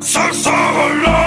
ça, ça relève.